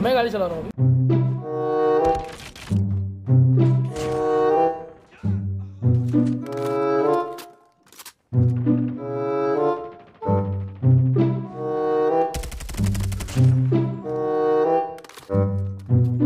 मैं गाड़ी चला रहा हूँ Thank you.